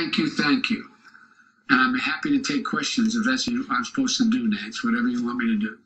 Thank you, thank you. And I'm happy to take questions if that's what I'm supposed to do, Nance, whatever you want me to do.